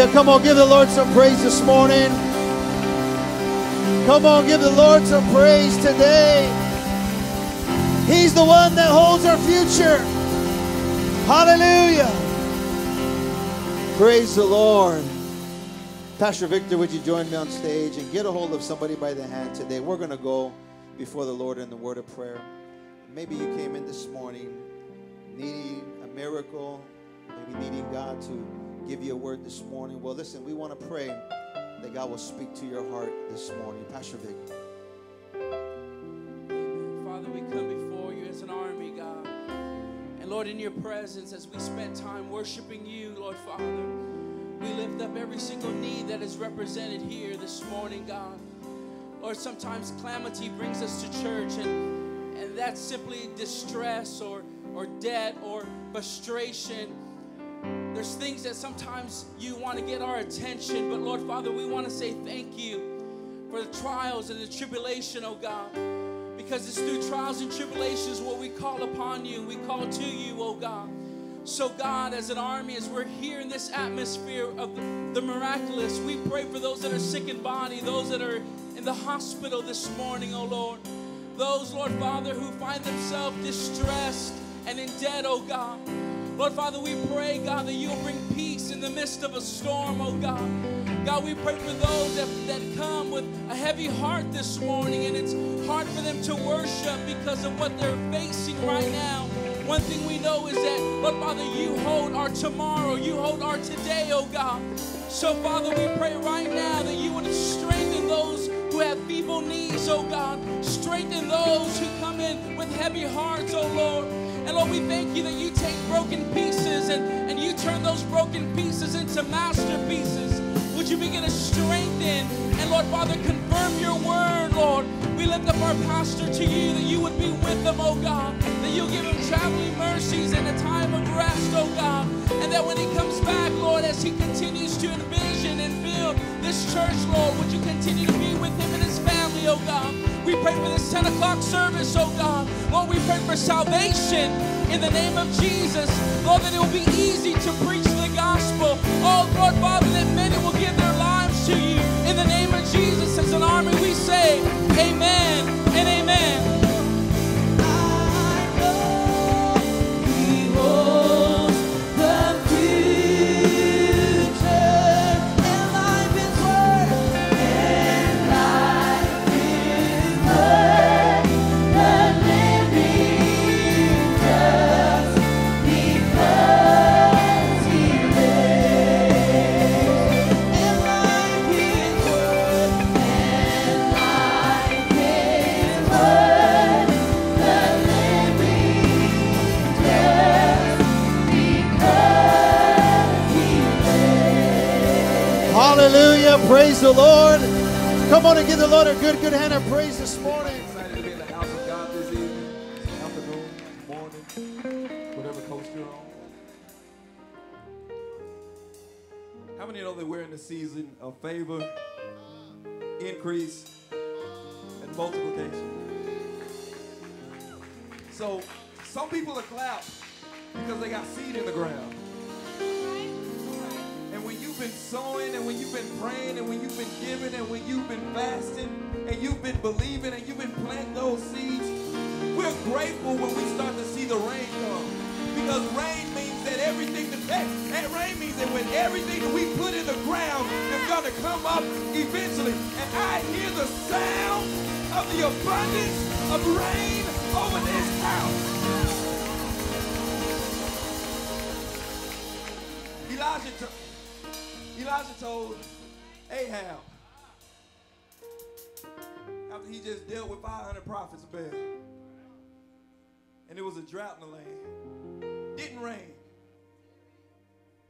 Hallelujah. Come on, give the Lord some praise this morning. Come on, give the Lord some praise today. He's the one that holds our future. Hallelujah. Praise the Lord. Pastor Victor, would you join me on stage and get a hold of somebody by the hand today? We're going to go before the Lord in the word of prayer. Maybe you came in this morning needing a miracle, maybe needing God to give you a word this morning. Well, listen, we want to pray that God will speak to your heart this morning. Pastor Victor. Father, we come before you as an army, God. And Lord, in your presence, as we spend time worshiping you, Lord Father, we lift up every single need that is represented here this morning, God. Lord, sometimes calamity brings us to church, and, and that's simply distress or, or debt or frustration. There's things that sometimes you want to get our attention, but Lord Father, we want to say thank you for the trials and the tribulation, oh God. Because it's through trials and tribulations where we call upon you, and we call to you, oh God. So, God, as an army, as we're here in this atmosphere of the, the miraculous, we pray for those that are sick in body, those that are in the hospital this morning, oh Lord. Those, Lord Father, who find themselves distressed and in debt, oh God. Lord Father, we pray, God, that you'll bring peace in the midst of a storm, oh God. God, we pray for those that, that come with a heavy heart this morning and it's hard for them to worship because of what they're facing right now. One thing we know is that, Lord Father, you hold our tomorrow, you hold our today, oh God. So, Father, we pray right now that you would strengthen those who have feeble knees, oh God. Strengthen those who come in with heavy hearts, oh Lord. And Lord, we thank you that you take broken pieces and, and you turn those broken pieces into masterpieces. Would you begin to strengthen and, Lord Father, confirm your word, Lord? We lift up our pastor to you that you would be with them, oh God. That you'll give him traveling mercies and a time of rest, oh God. And that when he comes back, Lord, as he continues to envision and build this church, Lord, would you continue to be with him and his family, oh God? We pray for this 10 o'clock service, oh God. Lord, we pray for salvation in the name of Jesus. Lord, that it will be easy to preach the gospel. Oh, Lord, Father, that many will give their lives to you. In the name of Jesus, as an army, we say, Amen Praise the Lord. Come on and give the Lord a good, good hand of praise this morning. How many know that we're in the season of favor, increase, and multiplication? So, some people are clapped because they got seed in the ground. Been sowing and when you've been praying and when you've been giving and when you've been fasting and you've been believing and you've been planting those seeds, we're grateful when we start to see the rain come. Because rain means that everything that, that, that rain means that when everything that we put in the ground is gonna come up eventually. And I hear the sound of the abundance of rain over this house. Elijah, Elijah told Ahab after he just dealt with 500 prophets of Baal, and it was a drought in the land. Didn't rain.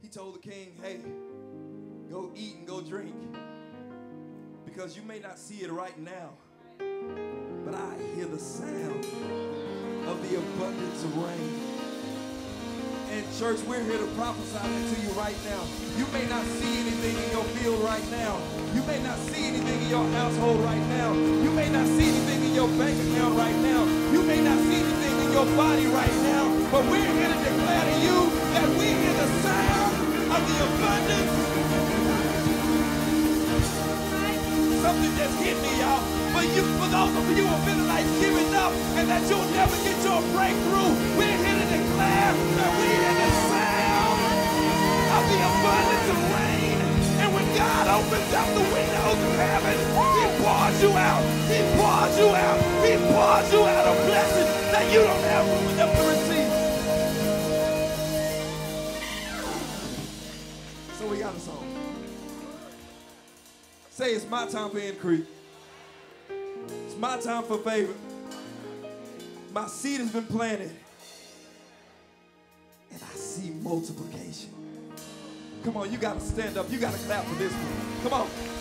He told the king, "Hey, go eat and go drink, because you may not see it right now, but I hear the sound of the abundance of rain." And church, we're here to prophesy to you right now. You may not see anything in your field right now. You may not see anything in your household right now. You may not see anything in your bank account right now. You may not see anything in your body right now. But we're here to declare to you that we hear the sound of the abundance. Something just hit me, y'all for you, for those of you who've been like giving up and that you'll never get your breakthrough. We're here to declare that we hear the sound of the abundance of rain. And when God opens up the windows of heaven, he pours you out. He pours you out. He pours you out a blessing that you don't have room enough to receive. So we got a song. Say it's my time for increase my time for favor. My seed has been planted. And I see multiplication. Come on, you gotta stand up. You gotta clap for this one. Come on.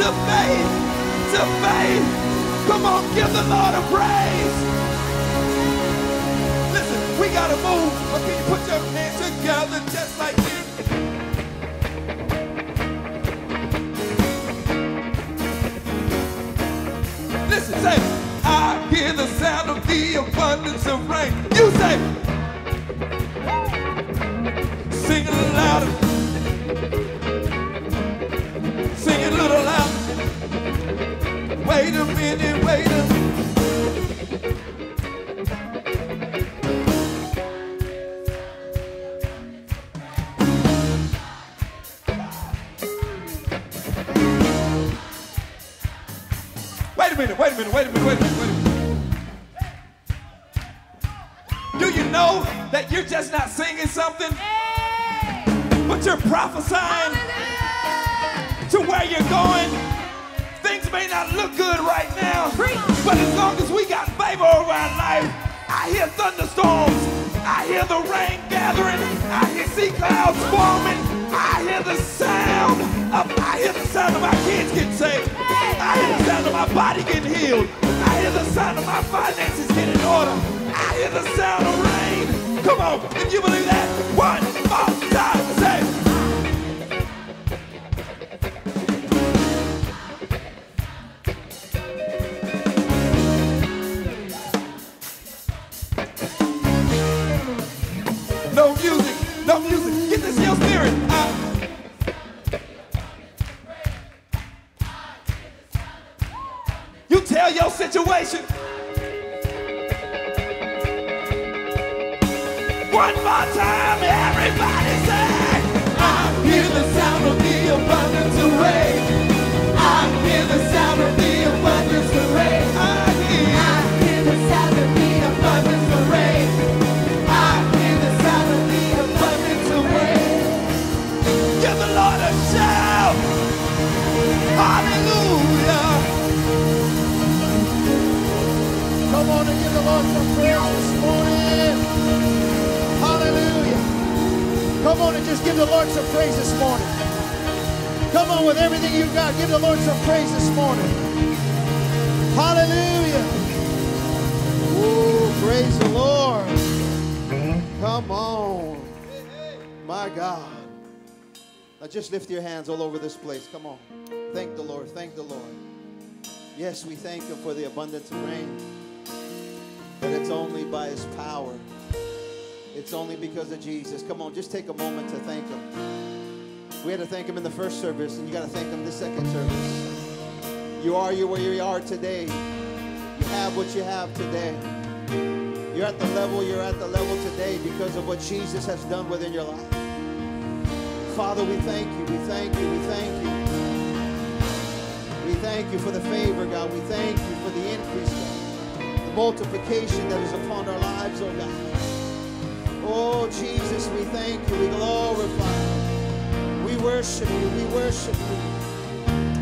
to faith, to faith. Come on, give the Lord a praise. Listen, we gotta move, but can you put your hands together just like this? Listen, say, I hear the sound of the abundance of rain. You say, sing it louder. Wait a minute, wait a minute, wait a minute, wait a minute. hear thunderstorms. I hear the rain gathering. I hear sea clouds forming. I hear the sound of I hear the sound of my kids getting saved. I hear the sound of my body getting healed. I hear the sound of my finances getting in order. I hear the sound of rain. Come on, if you believe that, one more time, say. Lord some praise this morning. Hallelujah. Oh, praise the Lord. Come on. My God. Now just lift your hands all over this place. Come on. Thank the Lord. Thank the Lord. Yes, we thank Him for the abundance of rain. But it's only by His power. It's only because of Jesus. Come on, just take a moment to thank Him. We had to thank him in the first service, and you got to thank him in the second service. You are you where you are today. You have what you have today. You're at the level you're at the level today because of what Jesus has done within your life. Father, we thank you, we thank you, we thank you. We thank you for the favor, God. We thank you for the increase, God. The multiplication that is upon our lives, oh God. Oh, Jesus, we thank you. We glorify you. We worship you. We worship you.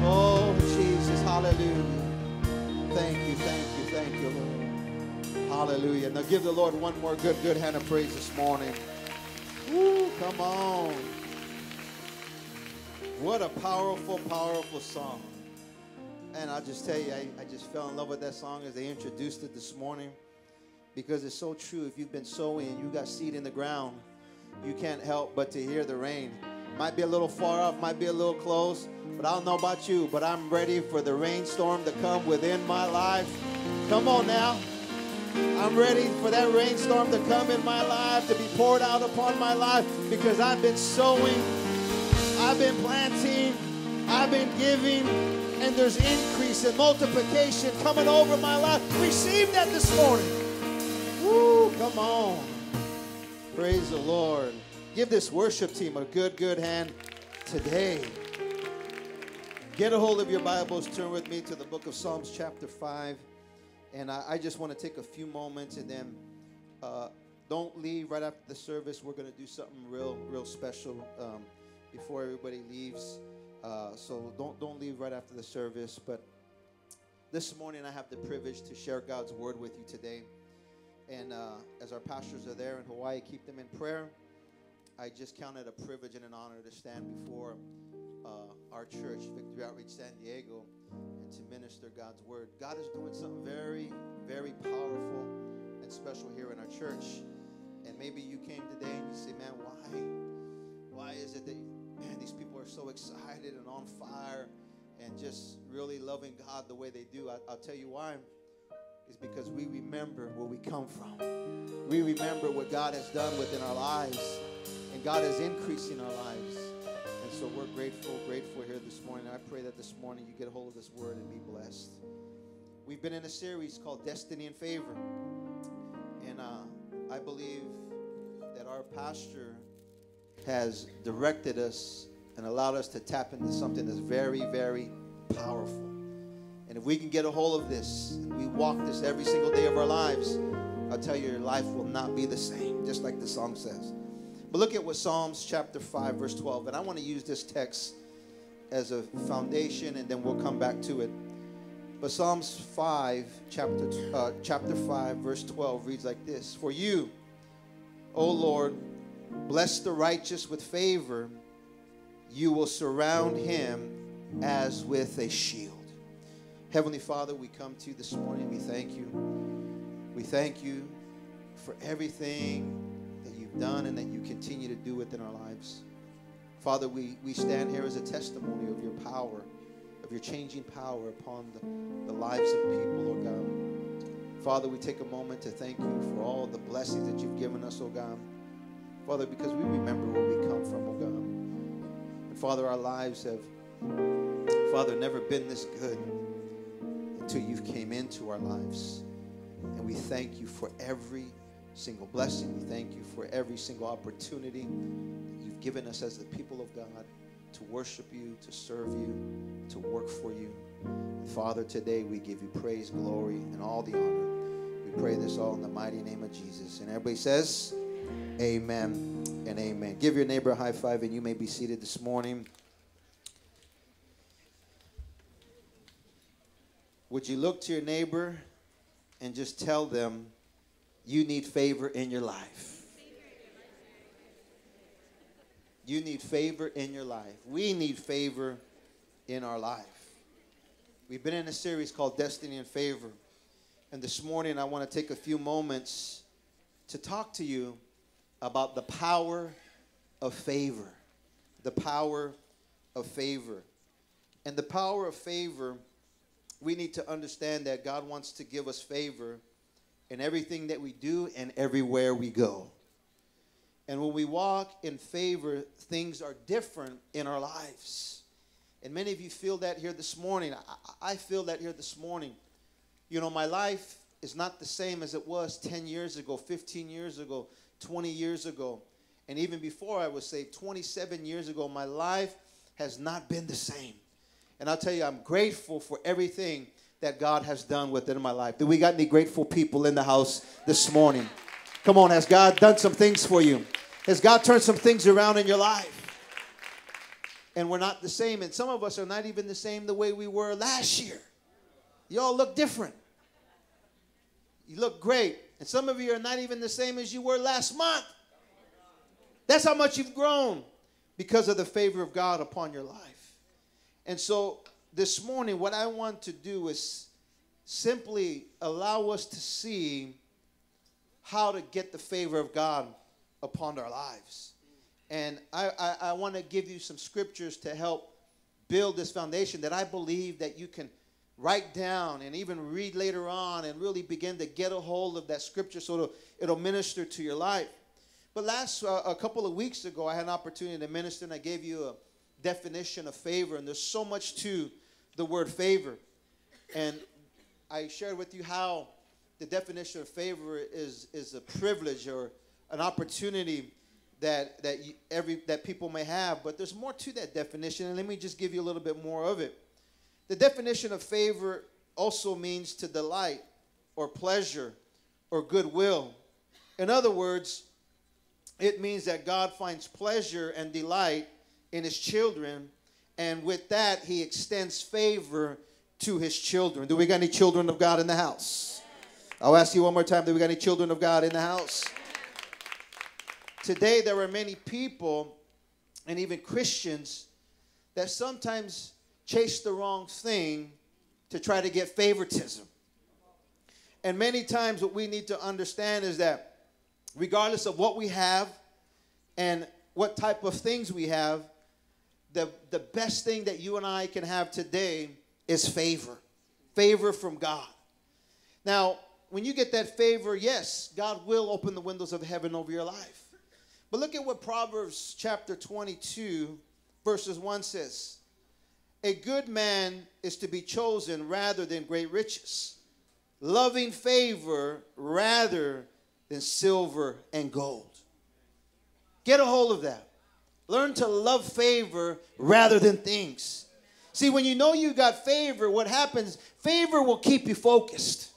Oh Jesus, hallelujah. Thank you, thank you, thank you, Lord. Hallelujah. Now give the Lord one more good, good hand of praise this morning. Woo, come on. What a powerful, powerful song. And I'll just tell you, I, I just fell in love with that song as they introduced it this morning because it's so true. If you've been sowing, you got seed in the ground, you can't help but to hear the rain. Might be a little far off, might be a little close, but I don't know about you, but I'm ready for the rainstorm to come within my life. Come on now. I'm ready for that rainstorm to come in my life, to be poured out upon my life because I've been sowing, I've been planting, I've been giving, and there's increase and multiplication coming over my life. Receive that this morning. Woo, come on. Praise the Lord. Give this worship team a good, good hand today. Get a hold of your Bibles. Turn with me to the book of Psalms, chapter 5. And I, I just want to take a few moments and then uh, don't leave right after the service. We're going to do something real, real special um, before everybody leaves. Uh, so don't, don't leave right after the service. But this morning, I have the privilege to share God's word with you today. And uh, as our pastors are there in Hawaii, keep them in prayer. I just count it a privilege and an honor to stand before uh, our church, Victory Outreach San Diego, and to minister God's word. God is doing something very, very powerful and special here in our church. And maybe you came today and you say, man, why? Why is it that man, these people are so excited and on fire and just really loving God the way they do? I, I'll tell you why. Is because we remember where we come from. We remember what God has done within our lives. And God is increasing our lives. And so we're grateful, grateful here this morning. I pray that this morning you get a hold of this word and be blessed. We've been in a series called Destiny and Favor. And uh, I believe that our pastor has directed us and allowed us to tap into something that's very, very powerful. If we can get a hold of this and we walk this every single day of our lives, I'll tell you, your life will not be the same, just like the song says. But look at what Psalms chapter 5, verse 12. And I want to use this text as a foundation and then we'll come back to it. But Psalms 5, chapter, uh, chapter 5, verse 12 reads like this For you, O Lord, bless the righteous with favor, you will surround him as with a shield. Heavenly Father, we come to you this morning. We thank you. We thank you for everything that you've done and that you continue to do within our lives. Father, we, we stand here as a testimony of your power, of your changing power upon the, the lives of people, Lord God. Father, we take a moment to thank you for all the blessings that you've given us, oh God. Father, because we remember where we come from, oh God. And Father, our lives have, Father, never been this good until you came into our lives. And we thank you for every single blessing. We thank you for every single opportunity that you've given us as the people of God to worship you, to serve you, to work for you. Father, today we give you praise, glory, and all the honor. We pray this all in the mighty name of Jesus. And everybody says, Amen and amen. Give your neighbor a high five, and you may be seated this morning. Would you look to your neighbor and just tell them you need favor in your life? You need favor in your life. We need favor in our life. We've been in a series called Destiny and Favor. And this morning, I want to take a few moments to talk to you about the power of favor. The power of favor. And the power of favor we need to understand that God wants to give us favor in everything that we do and everywhere we go. And when we walk in favor, things are different in our lives. And many of you feel that here this morning. I, I feel that here this morning. You know, my life is not the same as it was 10 years ago, 15 years ago, 20 years ago. And even before I was saved, 27 years ago, my life has not been the same. And I'll tell you, I'm grateful for everything that God has done within my life. Do we got any grateful people in the house this morning? Come on, has God done some things for you? Has God turned some things around in your life? And we're not the same. And some of us are not even the same the way we were last year. Y'all look different. You look great. And some of you are not even the same as you were last month. That's how much you've grown because of the favor of God upon your life. And so this morning, what I want to do is simply allow us to see how to get the favor of God upon our lives. And I, I, I want to give you some scriptures to help build this foundation that I believe that you can write down and even read later on and really begin to get a hold of that scripture so it'll, it'll minister to your life. But last, uh, a couple of weeks ago, I had an opportunity to minister and I gave you a definition of favor. And there's so much to the word favor. And I shared with you how the definition of favor is, is a privilege or an opportunity that, that, you, every, that people may have. But there's more to that definition. And let me just give you a little bit more of it. The definition of favor also means to delight or pleasure or goodwill. In other words, it means that God finds pleasure and delight in his children, and with that, he extends favor to his children. Do we got any children of God in the house? I'll ask you one more time do we got any children of God in the house? Today, there are many people and even Christians that sometimes chase the wrong thing to try to get favoritism. And many times, what we need to understand is that regardless of what we have and what type of things we have, the, the best thing that you and I can have today is favor. Favor from God. Now, when you get that favor, yes, God will open the windows of heaven over your life. But look at what Proverbs chapter 22, verses 1 says A good man is to be chosen rather than great riches, loving favor rather than silver and gold. Get a hold of that. Learn to love favor rather than things. See, when you know you got favor, what happens, favor will keep you focused.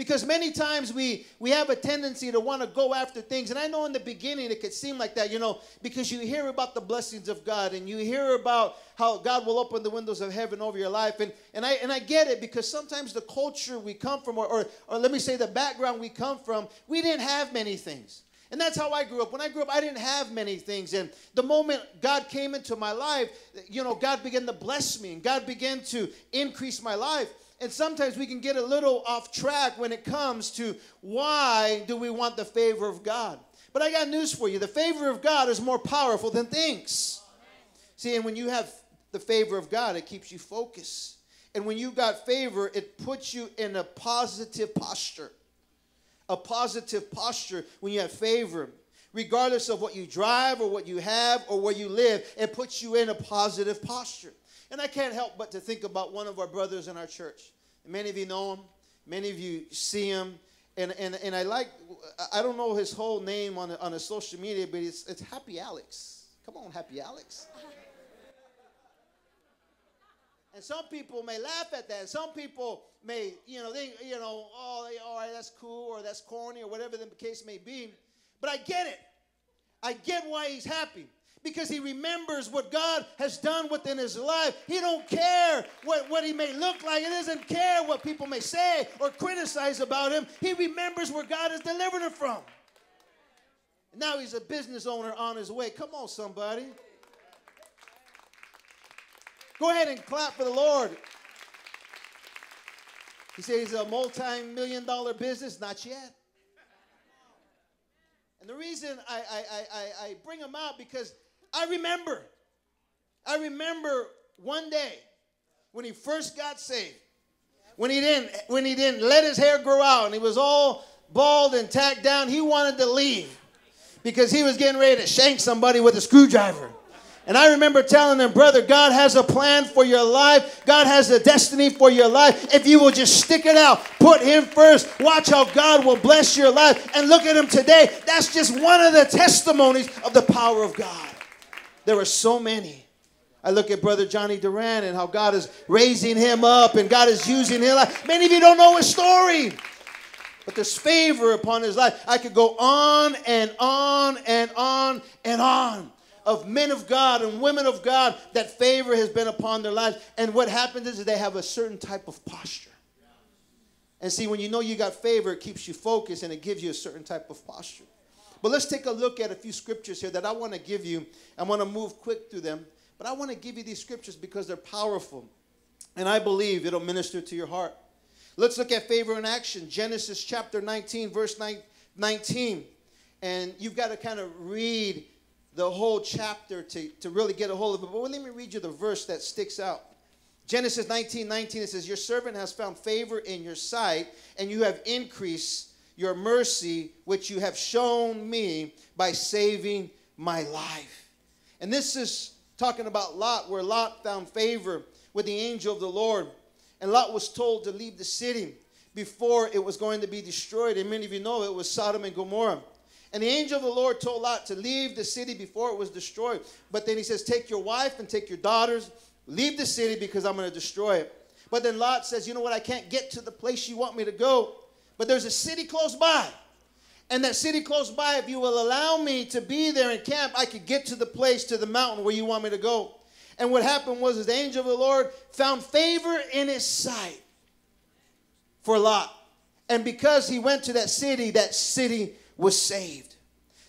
Because many times we, we have a tendency to want to go after things. And I know in the beginning it could seem like that, you know, because you hear about the blessings of God and you hear about how God will open the windows of heaven over your life. And, and, I, and I get it because sometimes the culture we come from, or, or, or let me say the background we come from, we didn't have many things. And that's how I grew up. When I grew up, I didn't have many things. And the moment God came into my life, you know, God began to bless me and God began to increase my life. And sometimes we can get a little off track when it comes to why do we want the favor of God. But I got news for you. The favor of God is more powerful than things. See, and when you have the favor of God, it keeps you focused. And when you got favor, it puts you in a positive posture. A positive posture when you have favor. Regardless of what you drive or what you have or where you live, it puts you in a positive posture. And I can't help but to think about one of our brothers in our church. Many of you know him, many of you see him. And, and, and I like, I don't know his whole name on, on his social media, but it's, it's Happy Alex. Come on, Happy Alex. And some people may laugh at that. Some people may, you know, think, you know, oh, all right, that's cool or that's corny or whatever the case may be. But I get it. I get why he's happy because he remembers what God has done within his life. He don't care what, what he may look like. He doesn't care what people may say or criticize about him. He remembers where God has delivered him from. Now he's a business owner on his way. Come on, somebody. Go ahead and clap for the Lord. He says he's a multi-million dollar business. Not yet. And the reason I, I, I, I bring him out because I remember. I remember one day when he first got saved. When he didn't when he didn't let his hair grow out and he was all bald and tacked down, he wanted to leave because he was getting ready to shank somebody with a screwdriver. And I remember telling them, brother, God has a plan for your life. God has a destiny for your life. If you will just stick it out, put Him first, watch how God will bless your life. And look at Him today. That's just one of the testimonies of the power of God. There are so many. I look at Brother Johnny Duran and how God is raising him up and God is using him. Many of you don't know his story, but there's favor upon his life. I could go on and on and on and on of men of God and women of God that favor has been upon their lives. And what happens is they have a certain type of posture. And see, when you know you got favor, it keeps you focused and it gives you a certain type of posture. But let's take a look at a few scriptures here that I want to give you. I want to move quick through them. But I want to give you these scriptures because they're powerful. And I believe it'll minister to your heart. Let's look at favor in action. Genesis chapter 19, verse 19. And you've got to kind of read the whole chapter to, to really get a hold of it. But let me read you the verse that sticks out. Genesis 19, 19, it says, Your servant has found favor in your sight, and you have increased your mercy, which you have shown me by saving my life. And this is talking about Lot, where Lot found favor with the angel of the Lord. And Lot was told to leave the city before it was going to be destroyed. And many of you know it was Sodom and Gomorrah. And the angel of the Lord told Lot to leave the city before it was destroyed. But then he says, Take your wife and take your daughters, leave the city because I'm going to destroy it. But then Lot says, You know what? I can't get to the place you want me to go. But there's a city close by. And that city close by, if you will allow me to be there and camp, I could get to the place, to the mountain where you want me to go. And what happened was, the angel of the Lord found favor in his sight for Lot. And because he went to that city, that city was saved.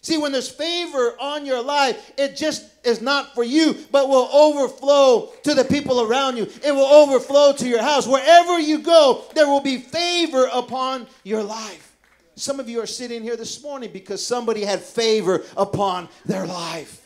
See, when there's favor on your life, it just is not for you, but will overflow to the people around you. It will overflow to your house. Wherever you go, there will be favor upon your life. Some of you are sitting here this morning because somebody had favor upon their life.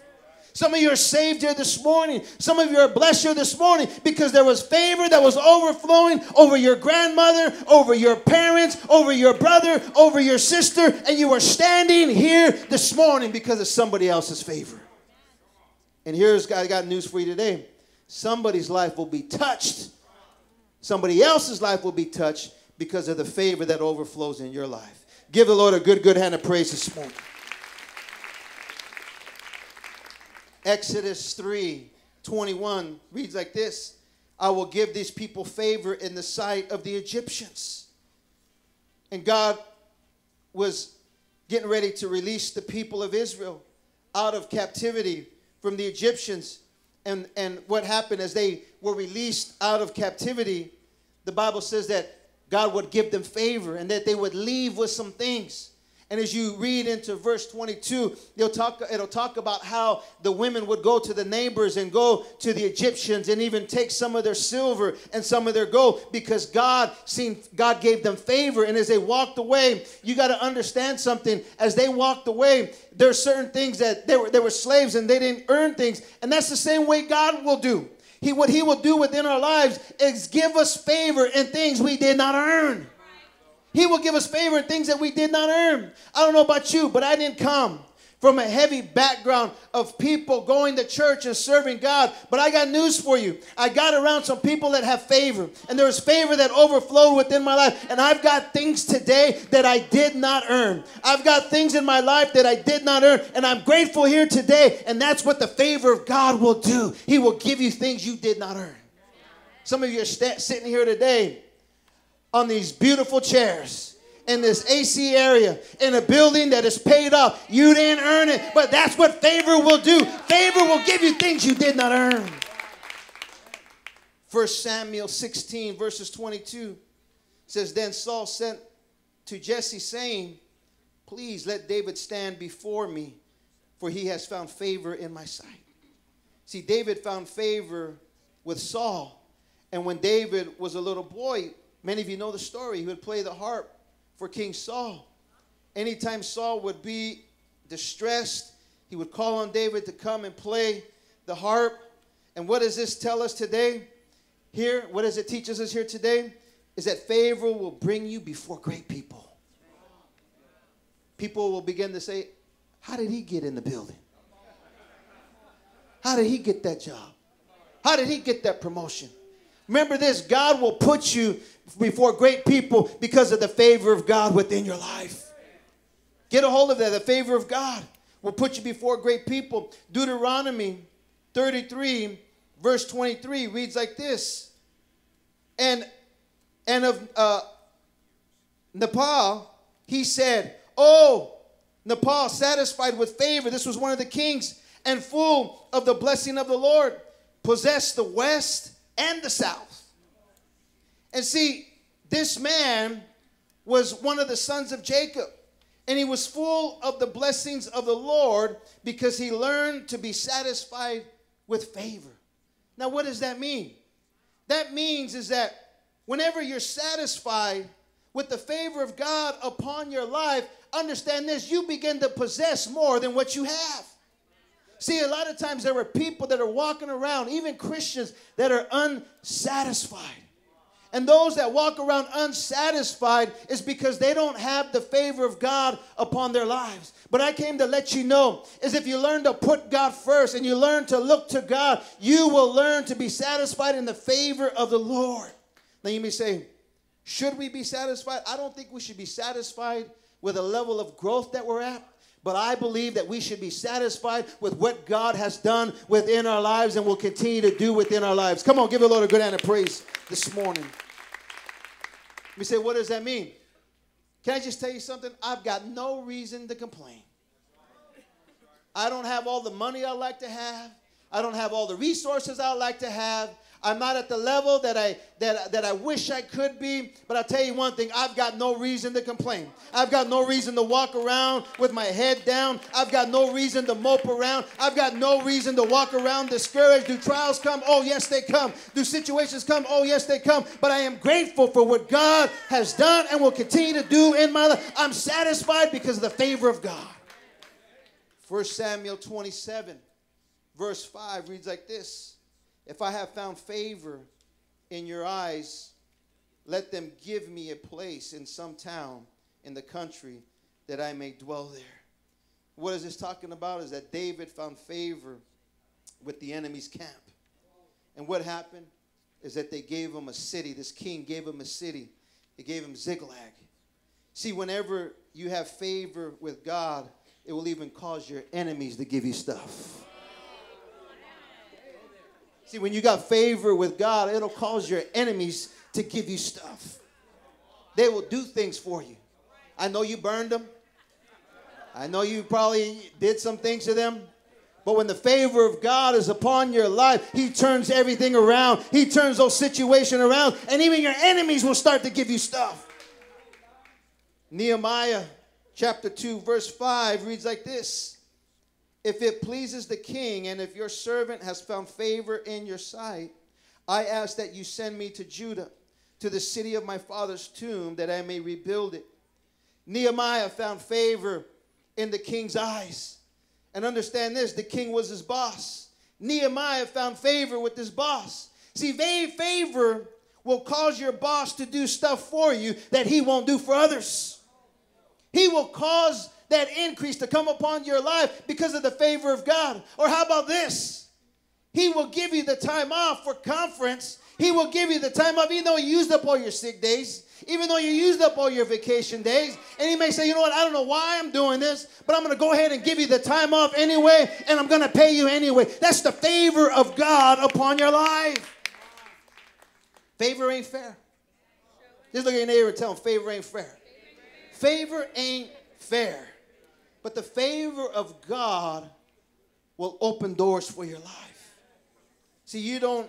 Some of you are saved here this morning. Some of you are blessed here this morning because there was favor that was overflowing over your grandmother, over your parents, over your brother, over your sister, and you are standing here this morning because of somebody else's favor. And here's I got news for you today. Somebody's life will be touched. Somebody else's life will be touched because of the favor that overflows in your life. Give the Lord a good, good hand of praise this morning. Exodus 3 21 reads like this I will give these people favor in the sight of the Egyptians. And God was getting ready to release the people of Israel out of captivity from the Egyptians. And, and what happened as they were released out of captivity, the Bible says that God would give them favor and that they would leave with some things. And as you read into verse 22, it'll talk, it'll talk about how the women would go to the neighbors and go to the Egyptians and even take some of their silver and some of their gold because God seen God gave them favor. And as they walked away, you got to understand something. As they walked away, there are certain things that they were, they were slaves and they didn't earn things. And that's the same way God will do. He, what he will do within our lives is give us favor in things we did not earn. He will give us favor in things that we did not earn. I don't know about you, but I didn't come from a heavy background of people going to church and serving God. But I got news for you. I got around some people that have favor, and there was favor that overflowed within my life. And I've got things today that I did not earn. I've got things in my life that I did not earn, and I'm grateful here today. And that's what the favor of God will do. He will give you things you did not earn. Some of you are st- sitting here today on these beautiful chairs in this AC area in a building that is paid off. You didn't earn it, but that's what favor will do. Favor will give you things you did not earn. First Samuel 16, verses 22 says, Then Saul sent to Jesse, saying, Please let David stand before me, for he has found favor in my sight. See, David found favor with Saul. And when David was a little boy, many of you know the story, he would play the harp for King Saul. Anytime Saul would be distressed, he would call on David to come and play the harp. And what does this tell us today? Here, what does it teach us here today? Is that favor will bring you before great people. People will begin to say, How did he get in the building? How did he get that job? How did he get that promotion? Remember this God will put you before great people because of the favor of God within your life. Get a hold of that. The favor of God will put you before great people. Deuteronomy 33, verse 23 reads like this. And and of uh, Naphtali, he said, Oh, Naphtali, satisfied with favor. This was one of the kings and full of the blessing of the Lord, possessed the west and the south. And see, this man was one of the sons of Jacob. And he was full of the blessings of the Lord because he learned to be satisfied with favor. Now, what does that mean? That means is that whenever you're satisfied with the favor of God upon your life, understand this you begin to possess more than what you have. See, a lot of times there are people that are walking around, even Christians, that are unsatisfied. And those that walk around unsatisfied is because they don't have the favor of God upon their lives. But I came to let you know is if you learn to put God first and you learn to look to God, you will learn to be satisfied in the favor of the Lord. Now you may say, should we be satisfied? I don't think we should be satisfied with a level of growth that we're at. But I believe that we should be satisfied with what God has done within our lives and will continue to do within our lives. Come on, give the Lord a good hand of praise this morning. We say, what does that mean? Can I just tell you something? I've got no reason to complain. I don't have all the money I like to have. I don't have all the resources I like to have. I'm not at the level that I that, that I wish I could be. But I'll tell you one thing, I've got no reason to complain. I've got no reason to walk around with my head down. I've got no reason to mope around. I've got no reason to walk around discouraged. Do trials come? Oh yes, they come. Do situations come? Oh yes, they come. But I am grateful for what God has done and will continue to do in my life. I'm satisfied because of the favor of God. 1 Samuel 27, verse 5 reads like this. If I have found favor in your eyes, let them give me a place in some town in the country that I may dwell there. What is this talking about? Is that David found favor with the enemy's camp. And what happened is that they gave him a city. This king gave him a city. He gave him Ziklag. See, whenever you have favor with God, it will even cause your enemies to give you stuff. See, when you got favor with God, it'll cause your enemies to give you stuff. They will do things for you. I know you burned them. I know you probably did some things to them. But when the favor of God is upon your life, He turns everything around. He turns those situations around, and even your enemies will start to give you stuff. Nehemiah chapter 2, verse 5 reads like this if it pleases the king, and if your servant has found favor in your sight, I ask that you send me to Judah, to the city of my father's tomb, that I may rebuild it. Nehemiah found favor in the king's eyes. And understand this the king was his boss. Nehemiah found favor with his boss. See, favor will cause your boss to do stuff for you that he won't do for others. He will cause that increase to come upon your life because of the favor of God. Or how about this? He will give you the time off for conference. He will give you the time off, even though you used up all your sick days, even though you used up all your vacation days. And he may say, you know what, I don't know why I'm doing this, but I'm going to go ahead and give you the time off anyway, and I'm going to pay you anyway. That's the favor of God upon your life. Favor ain't fair. Just look at your neighbor and tell him favor ain't fair. Favor ain't fair. But the favor of God will open doors for your life. See, you don't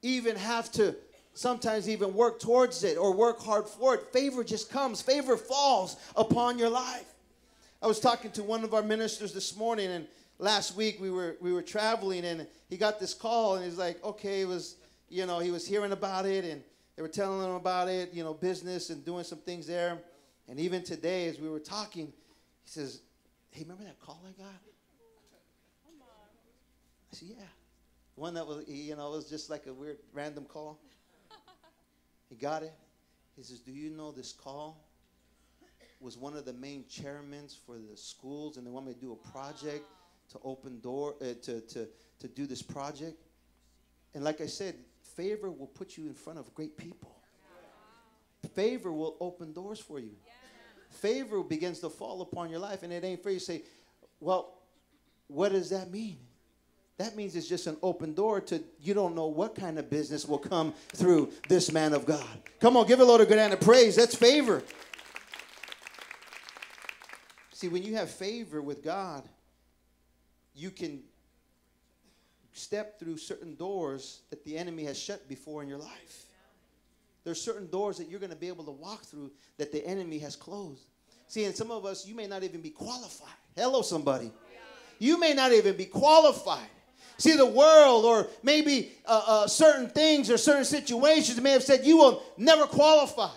even have to sometimes even work towards it or work hard for it. Favor just comes, favor falls upon your life. I was talking to one of our ministers this morning, and last week we were we were traveling, and he got this call, and he's like, "Okay, it was you know he was hearing about it, and they were telling him about it, you know, business and doing some things there, and even today as we were talking, he says, Hey, remember that call I got? I said, Yeah. One that was, you know, it was just like a weird random call. He got it. He says, Do you know this call was one of the main chairmen for the schools, and they want me to do a project to open door uh, to, to, to do this project. And like I said, favor will put you in front of great people. Favor will open doors for you. Favor begins to fall upon your life, and it ain't fair. You say, Well, what does that mean? That means it's just an open door to you don't know what kind of business will come through this man of God. Come on, give a Lord a good hand of praise. That's favor. See, when you have favor with God, you can step through certain doors that the enemy has shut before in your life. There's certain doors that you're going to be able to walk through that the enemy has closed. See, and some of us, you may not even be qualified. Hello, somebody. You may not even be qualified. See, the world, or maybe uh, uh, certain things or certain situations may have said, You will never qualify.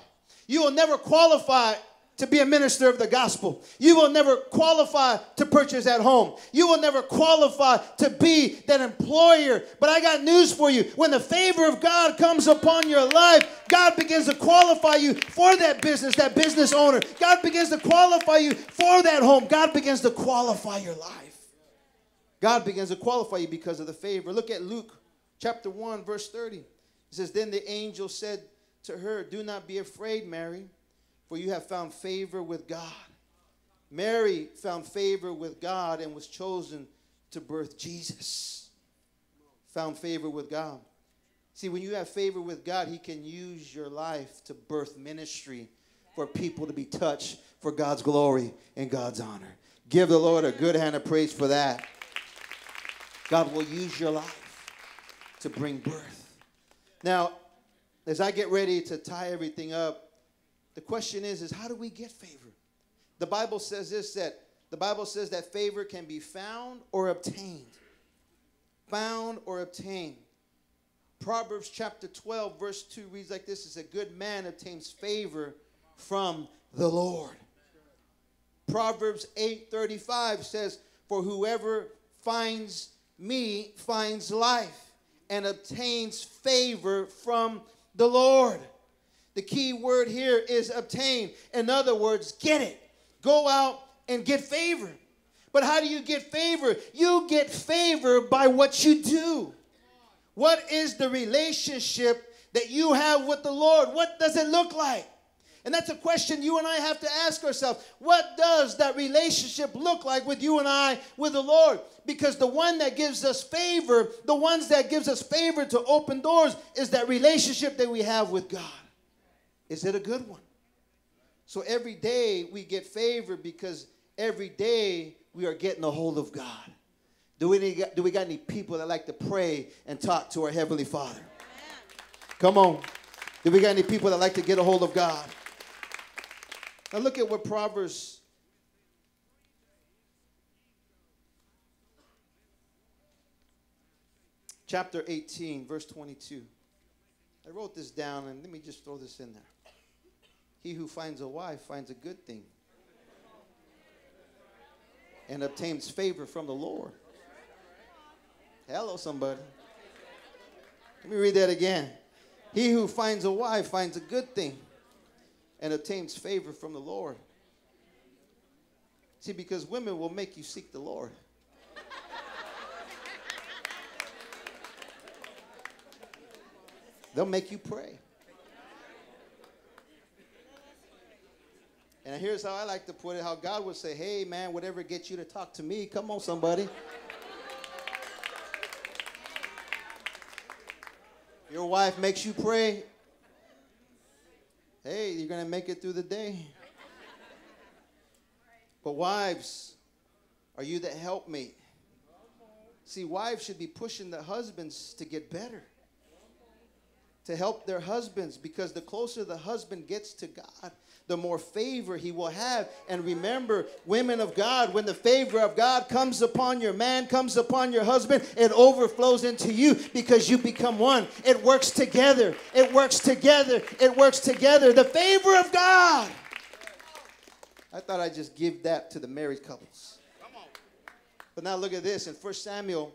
You will never qualify to be a minister of the gospel. You will never qualify to purchase at home. You will never qualify to be that employer. But I got news for you. When the favor of God comes upon your life, God begins to qualify you for that business, that business owner. God begins to qualify you for that home. God begins to qualify your life. God begins to qualify you because of the favor. Look at Luke chapter 1, verse 30. It says, Then the angel said to her, Do not be afraid, Mary for you have found favor with God. Mary found favor with God and was chosen to birth Jesus. Found favor with God. See, when you have favor with God, He can use your life to birth ministry for people to be touched for God's glory and God's honor. Give the Lord a good hand of praise for that. God will use your life to bring birth. Now, as I get ready to tie everything up, the question is, is how do we get favor? The Bible says this that the Bible says that favor can be found or obtained. Found or obtained. Proverbs chapter 12, verse 2 reads like this: "Is a good man obtains favor from the Lord. Proverbs 8:35 says, For whoever finds me finds life and obtains favor from the Lord. The key word here is obtain. In other words, get it. Go out and get favor. But how do you get favor? You get favor by what you do. What is the relationship that you have with the Lord? What does it look like? And that's a question you and I have to ask ourselves. What does that relationship look like with you and I with the Lord? Because the one that gives us favor, the ones that gives us favor to open doors is that relationship that we have with God. Is it a good one? So every day we get favor because every day we are getting a hold of God. Do we, need, do we got any people that like to pray and talk to our Heavenly Father? Come on. Do we got any people that like to get a hold of God? Now look at what Proverbs chapter 18, verse 22. I wrote this down and let me just throw this in there. He who finds a wife finds a good thing and obtains favor from the Lord. Hello, somebody. Let me read that again. He who finds a wife finds a good thing and obtains favor from the Lord. See, because women will make you seek the Lord. They'll make you pray. And here's how I like to put it how God would say, Hey, man, whatever gets you to talk to me, come on, somebody. Your wife makes you pray. Hey, you're going to make it through the day. But wives, are you the me? See, wives should be pushing the husbands to get better, to help their husbands, because the closer the husband gets to God, the more favor he will have. And remember, women of God, when the favor of God comes upon your man, comes upon your husband, it overflows into you because you become one. It works together. It works together. It works together. The favor of God. I thought I'd just give that to the married couples. But now look at this in 1 Samuel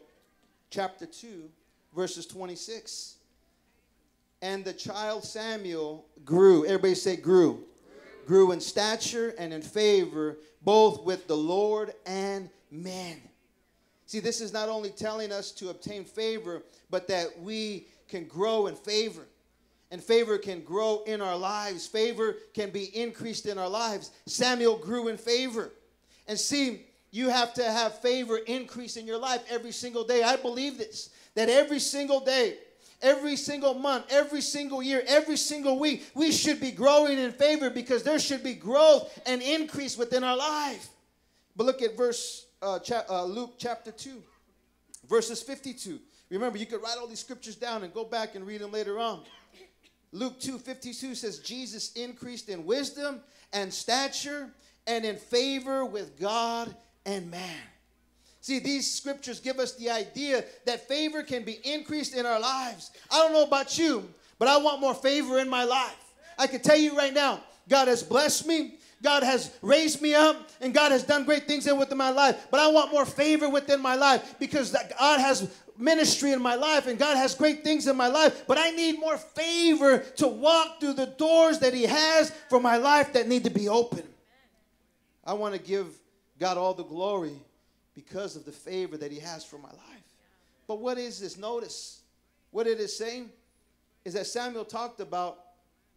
chapter 2, verses 26. And the child Samuel grew. Everybody say grew grew in stature and in favor both with the Lord and men. See, this is not only telling us to obtain favor, but that we can grow in favor. And favor can grow in our lives. Favor can be increased in our lives. Samuel grew in favor. And see, you have to have favor increase in your life every single day. I believe this that every single day, every single month, every single year, every single week, we should be growing in favor because there should be growth and increase within our life. But look at verse uh, cha- uh, Luke chapter 2, verses 52. Remember, you could write all these scriptures down and go back and read them later on. Luke 2 52 says, Jesus increased in wisdom and stature and in favor with God and man. See, these scriptures give us the idea that favor can be increased in our lives. I don't know about you, but I want more favor in my life. I can tell you right now, God has blessed me. God has raised me up and God has done great things in within my life. But I want more favor within my life because God has ministry in my life and God has great things in my life. But I need more favor to walk through the doors that He has for my life that need to be open. I want to give God all the glory because of the favor that He has for my life. But what is this? Notice what it is saying is that Samuel talked about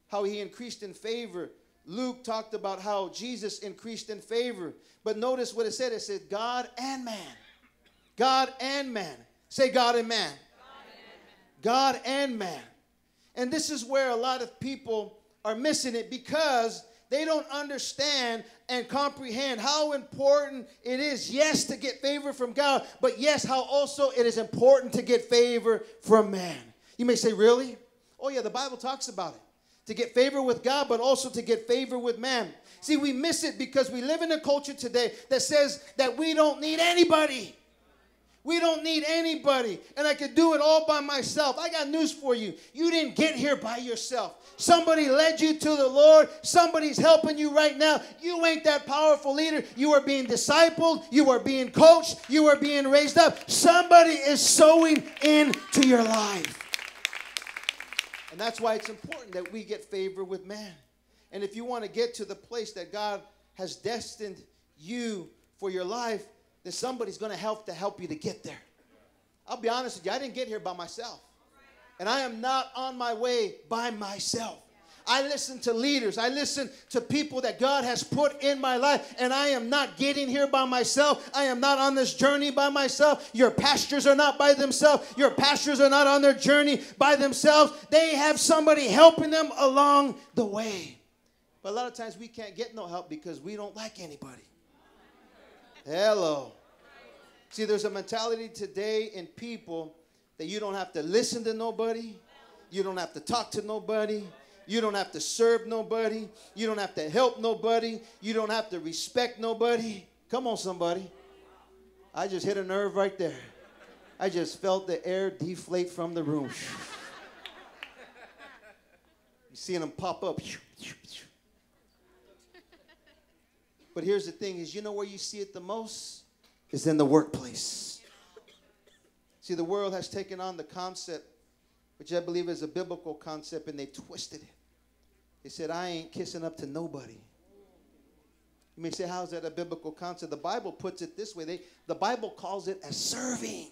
how he increased in favor. Luke talked about how Jesus increased in favor. But notice what it said it said, God and man. God and man. Say, God and man. God and man. And this is where a lot of people are missing it because they don't understand and comprehend how important it is, yes, to get favor from God, but yes, how also it is important to get favor from man. You may say, Really? Oh, yeah, the Bible talks about it. To get favor with God, but also to get favor with man. See, we miss it because we live in a culture today that says that we don't need anybody. We don't need anybody. And I could do it all by myself. I got news for you. You didn't get here by yourself. Somebody led you to the Lord. Somebody's helping you right now. You ain't that powerful leader. You are being discipled. You are being coached. You are being raised up. Somebody is sowing into your life. And that's why it's important that we get favor with man. And if you want to get to the place that God has destined you for your life, somebody's going to help to help you to get there. I'll be honest with you, I didn't get here by myself. And I am not on my way by myself. I listen to leaders. I listen to people that God has put in my life, and I am not getting here by myself. I am not on this journey by myself. Your pastors are not by themselves. Your pastors are not on their journey by themselves. They have somebody helping them along the way. But a lot of times we can't get no help because we don't like anybody. Hello. See, there's a mentality today in people that you don't have to listen to nobody, you don't have to talk to nobody, you don't have to serve nobody, you don't have to help nobody, you don't have to respect nobody. Come on, somebody. I just hit a nerve right there. I just felt the air deflate from the room. You seeing them pop up. But here's the thing is you know where you see it the most? Is in the workplace. See, the world has taken on the concept, which I believe is a biblical concept, and they twisted it. They said, I ain't kissing up to nobody. You may say, how is that a biblical concept? The Bible puts it this way. They, the Bible calls it as serving.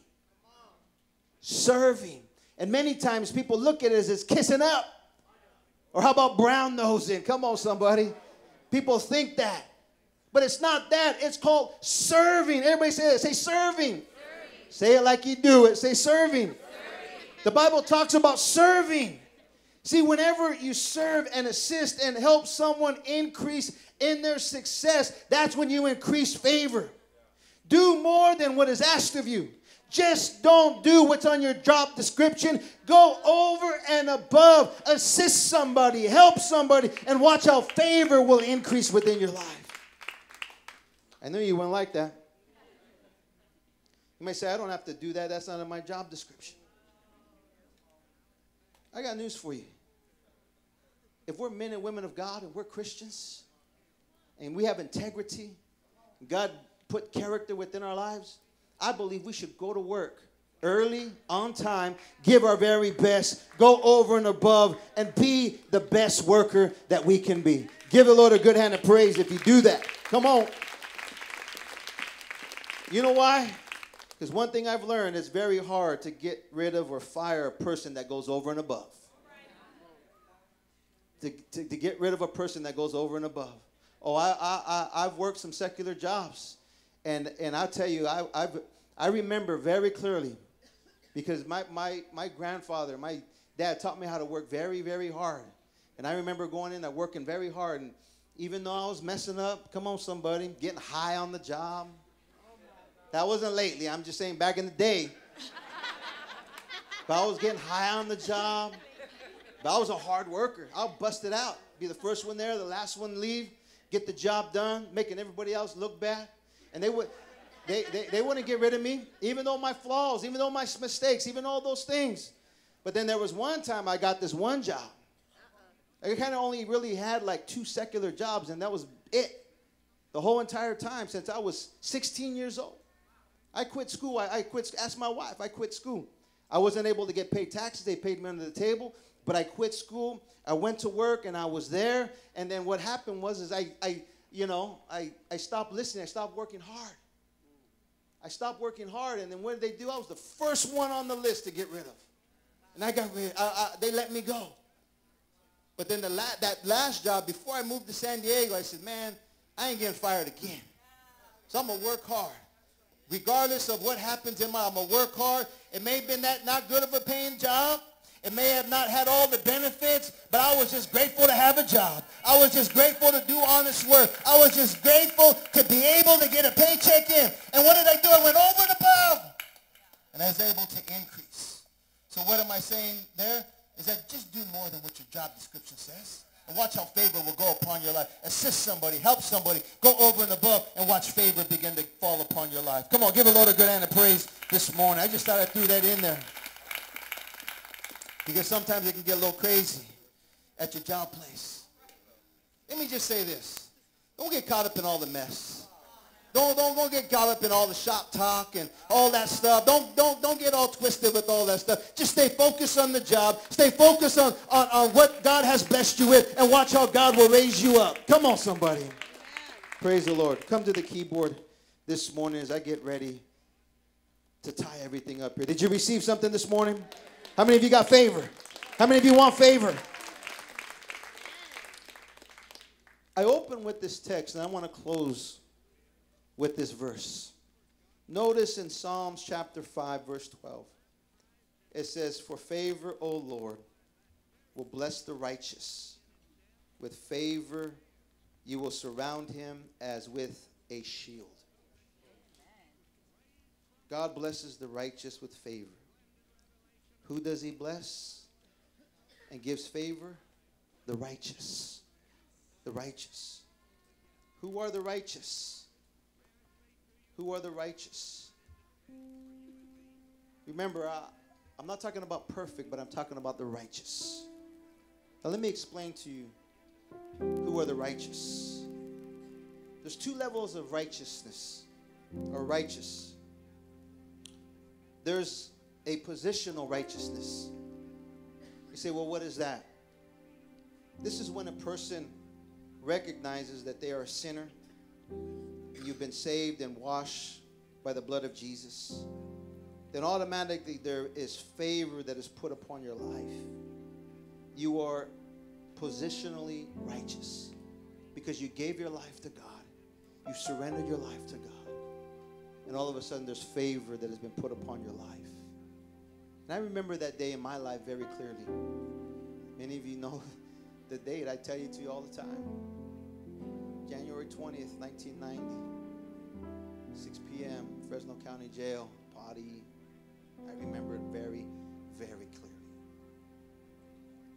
Serving. And many times people look at it as, kissing up. Or how about brown nosing? Come on, somebody. People think that. But it's not that. It's called serving. Everybody say it. Say serving. serving. Say it like you do it. Say serving. serving. The Bible talks about serving. See, whenever you serve and assist and help someone increase in their success, that's when you increase favor. Do more than what is asked of you. Just don't do what's on your job description. Go over and above. Assist somebody, help somebody, and watch how favor will increase within your life. I knew you wouldn't like that. You may say, I don't have to do that. That's not in my job description. I got news for you. If we're men and women of God and we're Christians and we have integrity, God put character within our lives, I believe we should go to work early, on time, give our very best, go over and above, and be the best worker that we can be. Give the Lord a good hand of praise if you do that. Come on. You know why? Because one thing I've learned, it's very hard to get rid of or fire a person that goes over and above. To, to, to get rid of a person that goes over and above. Oh, I, I, I, I've worked some secular jobs. And, and I'll tell you, I, I've, I remember very clearly because my, my, my grandfather, my dad taught me how to work very, very hard. And I remember going in and working very hard. And even though I was messing up, come on, somebody, getting high on the job. That wasn't lately. I'm just saying back in the day. But I was getting high on the job. But I was a hard worker. I'll bust it out. Be the first one there, the last one leave, get the job done, making everybody else look bad. And they would they, they, they wouldn't get rid of me, even though my flaws, even though my mistakes, even all those things. But then there was one time I got this one job. I kind of only really had like two secular jobs, and that was it. The whole entire time since I was 16 years old. I quit school. I, I quit. Ask my wife. I quit school. I wasn't able to get paid taxes. They paid me under the table. But I quit school. I went to work, and I was there. And then what happened was, is I, I you know, I, I stopped listening. I stopped working hard. I stopped working hard, and then what did they do? I was the first one on the list to get rid of. And I got rid. I, I, they let me go. But then the la- that last job, before I moved to San Diego, I said, man, I ain't getting fired again. So I'm going to work hard. Regardless of what happens in my, I'm going to work hard. It may have been that not good of a paying job. It may have not had all the benefits, but I was just grateful to have a job. I was just grateful to do honest work. I was just grateful to be able to get a paycheck in. And what did I do? I went over and above. And I was able to increase. So what am I saying there? Is that just do more than what your job description says. And watch how favor will go upon your life. Assist somebody, help somebody, go over and above, and watch favor begin to fall upon your life. Come on, give a Lord a good hand of praise this morning. I just thought I threw that in there. Because sometimes it can get a little crazy at your job place. Let me just say this. Don't get caught up in all the mess. Don't, don't, don't get caught up in all the shop talk and all that stuff. Don't, don't, don't get all twisted with all that stuff. Just stay focused on the job. Stay focused on, on, on what God has blessed you with and watch how God will raise you up. Come on, somebody. Praise the Lord. Come to the keyboard this morning as I get ready to tie everything up here. Did you receive something this morning? How many of you got favor? How many of you want favor? I open with this text and I want to close with this verse. Notice in Psalms chapter 5, verse 12, it says, For favor, O Lord, will bless the righteous. With favor, you will surround him as with a shield. God blesses the righteous with favor. Who does he bless and gives favor? The righteous. The righteous. Who are the righteous? Who are the righteous? Remember, I, I'm not talking about perfect, but I'm talking about the righteous. Now, let me explain to you who are the righteous. There's two levels of righteousness or righteous. There's a positional righteousness. You say, well, what is that? This is when a person recognizes that they are a sinner. You've been saved and washed by the blood of Jesus. Then automatically there is favor that is put upon your life. You are positionally righteous because you gave your life to God. You surrendered your life to God. And all of a sudden there's favor that has been put upon your life. And I remember that day in my life very clearly. Many of you know the date. I tell you to you all the time. January 20th, 1990. 6 p.m., Fresno County Jail, party. I remember it very, very clearly.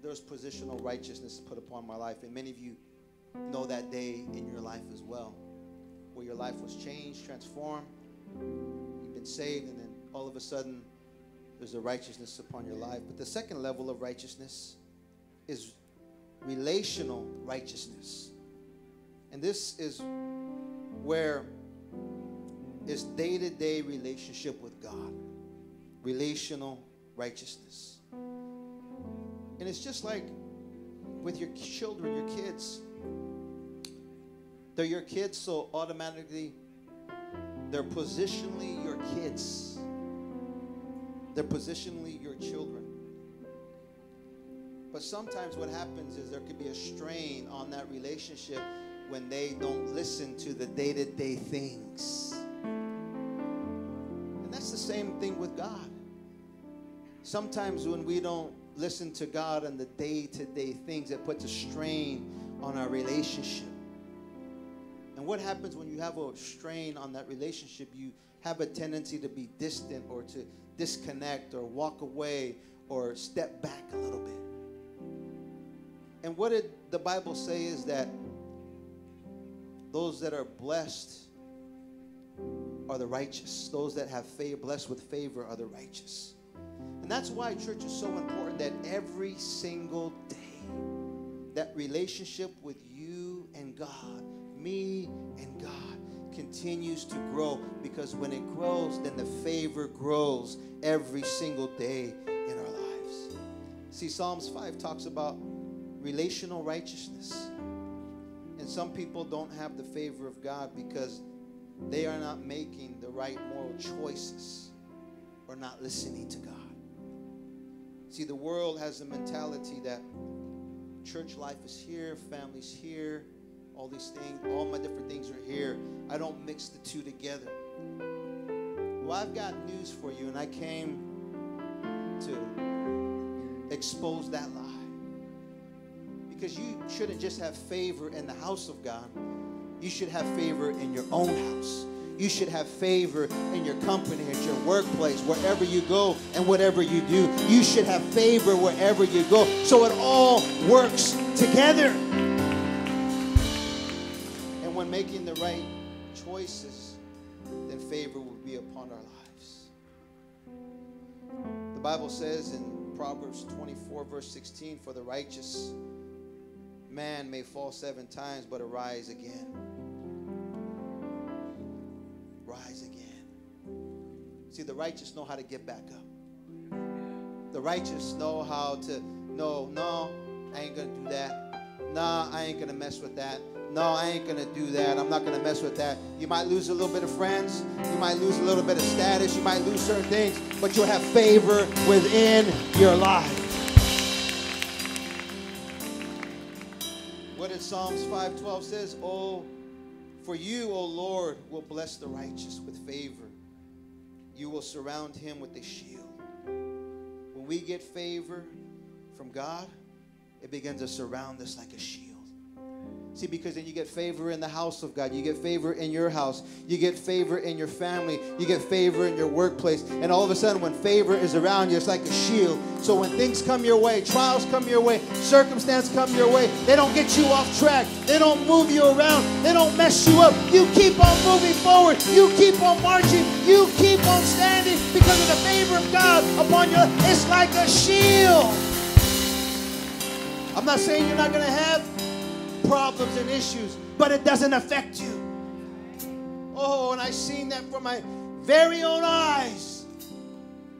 There was positional righteousness put upon my life. And many of you know that day in your life as well, where your life was changed, transformed. You've been saved, and then all of a sudden, there's a righteousness upon your life. But the second level of righteousness is relational righteousness. And this is where it's day-to-day relationship with God. Relational righteousness. And it's just like with your children, your kids. They're your kids, so automatically They're positionally your kids. They're positionally your children. But sometimes what happens is there could be a strain on that relationship when they don't listen to the day to day things. Same thing with God. Sometimes when we don't listen to God and the day to day things, it puts a strain on our relationship. And what happens when you have a strain on that relationship? You have a tendency to be distant or to disconnect or walk away or step back a little bit. And what did the Bible say is that those that are blessed are the righteous. Those that have favor, blessed with favor are the righteous. And that's why church is so important that every single day, that relationship with you and God, me and God, continues to grow because when it grows, then the favor grows every single day in our lives. See, Psalms 5 talks about relational righteousness. And some people don't have the favor of God because they are not making the right moral choices or not listening to God. See, the world has a mentality that church life is here, family's here, all these things, all my different things are here. I don't mix the two together. Well, I've got news for you, and I came to expose that lie. Because you shouldn't just have favor in the house of God, you should have favor in your own house. You should have favor in your company, at your workplace, wherever you go and whatever you do. You should have favor wherever you go. So it all works together. And when making the right choices, then favor will be upon our lives. The Bible says in Proverbs 24, verse 16, for the righteous man may fall seven times but arise again. See, the righteous know how to get back up. The righteous know how to, no, no, I ain't gonna do that. Nah, I ain't gonna mess with that. No, I ain't gonna do that. I'm not gonna mess with that. You might lose a little bit of friends. You might lose a little bit of status. You might lose certain things, but you'll have favor within your life. What did Psalms 5:12 says? Oh, for you, O Lord, will bless the righteous with favor. You will surround him with a shield. When we get favor from God, it begins to surround us like a shield. See, because then you get favor in the house of God. You get favor in your house. You get favor in your family. You get favor in your workplace. And all of a sudden, when favor is around you, it's like a shield. So when things come your way, trials come your way, circumstance come your way, they don't get you off track. They don't move you around. They don't mess you up. You keep on moving forward. You keep on marching. You keep on standing because of the favor of God upon you. It's like a shield. I'm not saying you're not going to have problems and issues, but it doesn't affect you. Oh, and I seen that from my very own eyes.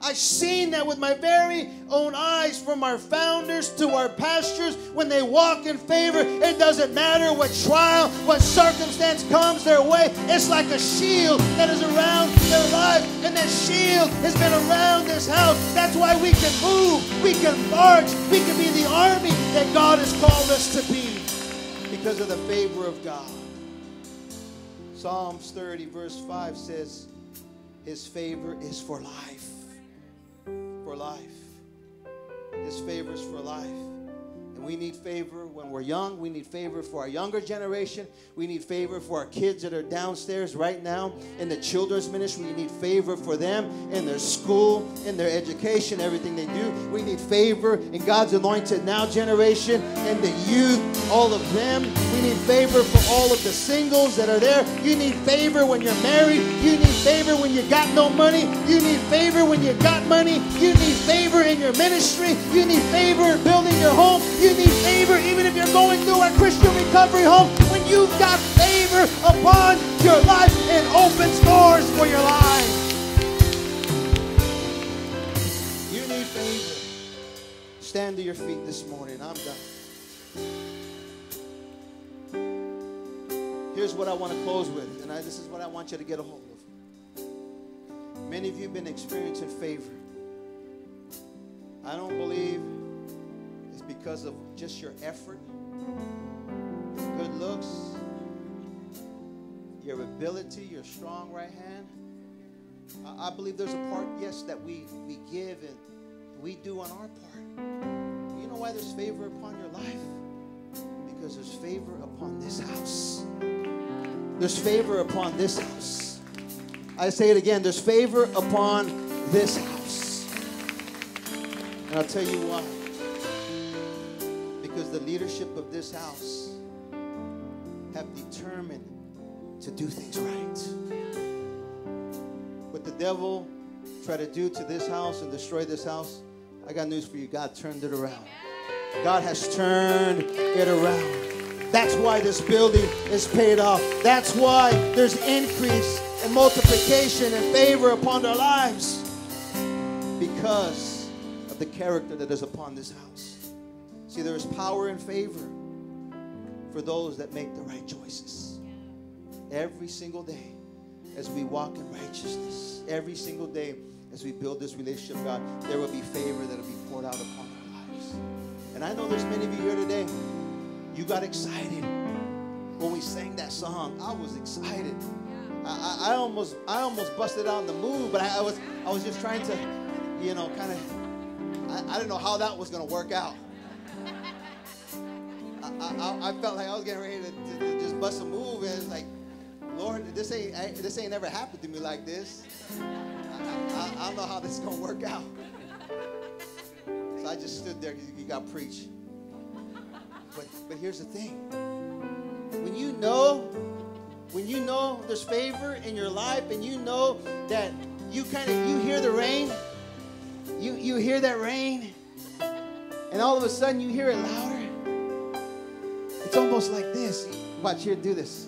I seen that with my very own eyes from our founders to our pastors when they walk in favor. It doesn't matter what trial, what circumstance comes their way. It's like a shield that is around their life, and that shield has been around this house. That's why we can move, we can march, we can be the army that God has called us to be because of the favor of God. Psalms 30, verse 5 says, His favor is for life. For life. His favor is for life. We need favor when we're young. We need favor for our younger generation. We need favor for our kids that are downstairs right now in the children's ministry. We need favor for them in their school, in their education, everything they do. We need favor in God's anointed now generation and the youth, all of them. We need favor for all of the singles that are there. You need favor when you're married. You need favor when you got no money. You need favor when you got money. You need favor in your ministry. You need favor in building your home. You need favor even if you're going through a Christian recovery home. When you've got favor upon your life, it opens doors for your life. You need favor. Stand to your feet this morning. I'm done. Here's what I want to close with, and I, this is what I want you to get a hold of. Many of you have been experiencing favor. I don't believe because of just your effort, good looks, your ability, your strong right hand. I, I believe there's a part, yes, that we, we give and we do on our part. You know why there's favor upon your life? Because there's favor upon this house. There's favor upon this house. I say it again there's favor upon this house. And I'll tell you why. Because the leadership of this house have determined to do things right. What the devil tried to do to this house and destroy this house, I got news for you. God turned it around. God has turned it around. That's why this building is paid off. That's why there's increase and multiplication and favor upon their lives. Because of the character that is upon this house. See, there is power and favor for those that make the right choices. Every single day as we walk in righteousness, every single day as we build this relationship, God, there will be favor that will be poured out upon our lives. And I know there's many of you here today. You got excited when we sang that song. I was excited. I, I, almost I almost busted out in the move, but I, I was I was just trying to, you know, kind of I, I didn't know how that was gonna work out. I, I, I felt like I was getting ready to, to, to just bust a move, and it's like, Lord, this ain't this ain't ever happened to me like this. I, I, don't know how this is gonna work out. So I just stood there because you got preached. But but here's the thing. When you know, when you know there's favor in your life, and you know that you kind of you hear the rain, you you hear that rain, and all of a sudden you hear it louder. Almost like this. Watch here, do this.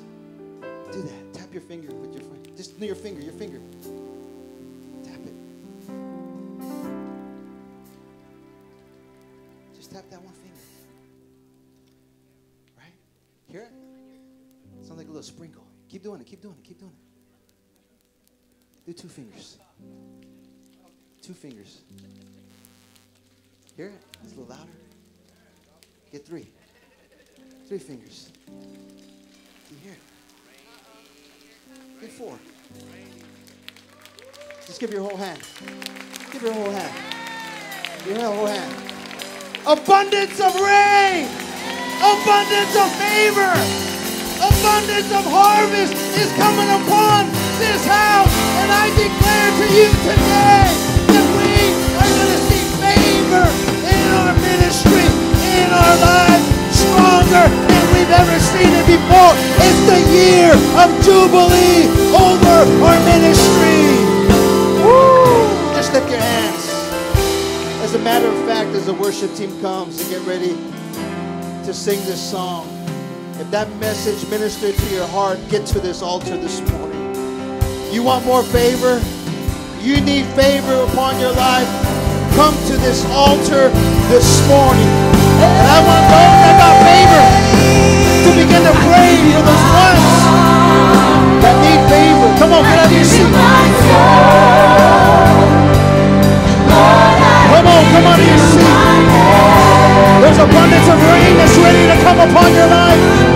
Do that. Tap your finger with your finger. Just your finger, your finger. Tap it. Just tap that one finger. Right? Hear it? Sounds like a little sprinkle. Keep doing it, keep doing it, keep doing it. Do two fingers. Two fingers. Hear it? It's a little louder. Get three. Three fingers. You hear? Get four. Just give your whole hand. Give your whole hand. Give your whole hand. Abundance of rain. Abundance of favor. Abundance of harvest is coming upon this house. And I declare to you today that we are going to see favor in our ministry, in our lives, than we've ever seen it before. It's the year of Jubilee over our ministry. Woo! Just lift your hands. As a matter of fact, as the worship team comes to get ready to sing this song, if that message ministered to your heart, get to this altar this morning. You want more favor? You need favor upon your life? Come to this altar this morning. And I want favor to begin to pray for those ones that need favor. Come on, get out of your seat. Come on, come out of your seat. There's abundance of rain that's ready to come upon your life.